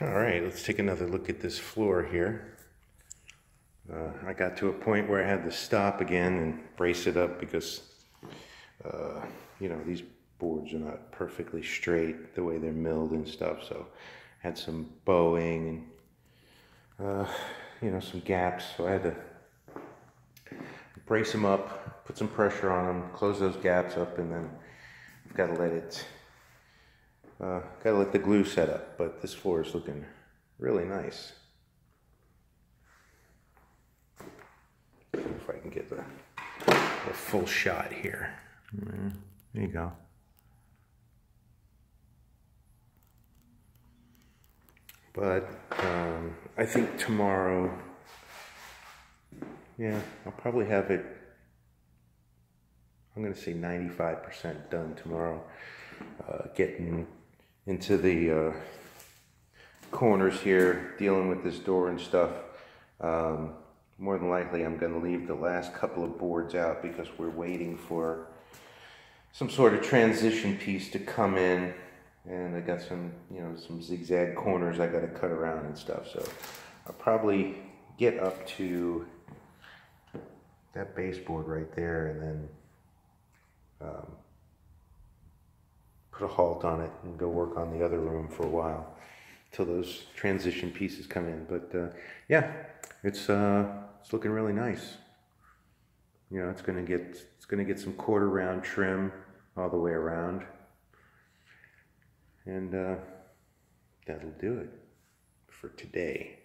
All right, let's take another look at this floor here. Uh, I got to a point where I had to stop again and brace it up because, uh, you know, these boards are not perfectly straight the way they're milled and stuff. So had some bowing and, uh, you know, some gaps. So I had to brace them up, put some pressure on them, close those gaps up, and then I've got to let it uh, gotta let the glue set up, but this floor is looking really nice. If I can get the, the full shot here. Mm, there you go. But um, I think tomorrow, yeah, I'll probably have it, I'm going to say 95% done tomorrow. Uh, getting into the uh, corners here, dealing with this door and stuff. Um, more than likely, I'm going to leave the last couple of boards out because we're waiting for some sort of transition piece to come in. And I got some, you know, some zigzag corners I got to cut around and stuff. So I'll probably get up to that baseboard right there and then um, put a halt on it and go work on the other room for a while till those transition pieces come in. But uh, yeah, it's uh, it's looking really nice. You know, it's gonna get it's gonna get some quarter round trim all the way around, and uh, that'll do it for today.